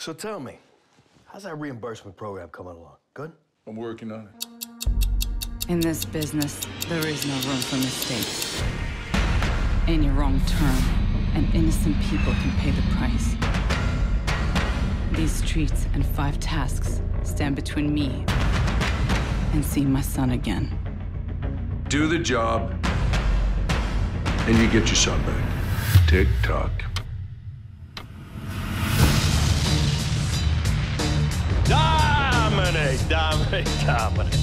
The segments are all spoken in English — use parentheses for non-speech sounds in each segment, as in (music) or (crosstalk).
So tell me, how's that reimbursement program coming along? Good? I'm working on it. In this business, there is no room for mistakes. Any wrong turn, and innocent people can pay the price. These streets and five tasks stand between me and seeing my son again. Do the job, and you get your son back. Tick tock. Dominic, Dominic, Dominic.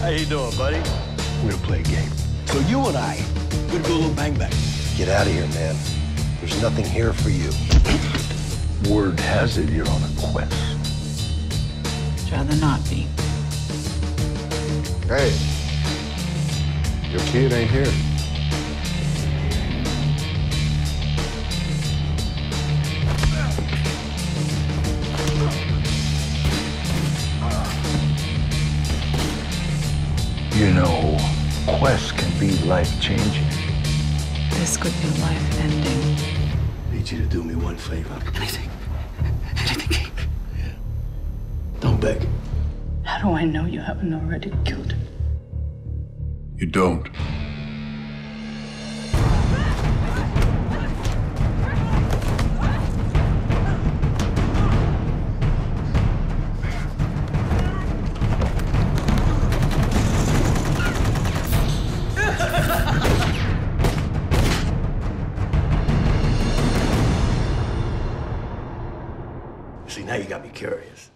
How you doing, buddy? We're gonna play a game. So you and I, we're gonna do a little bang bang. Get out of here, man. There's nothing here for you. (coughs) Word has it you're on a quest. I'd rather not be. Hey, your kid ain't here. You know, quests can be life changing. This could be life ending. Need you to do me one favor. Anything. Anything. Don't beg. How do I know you haven't already killed him? You don't. See, now you got me curious.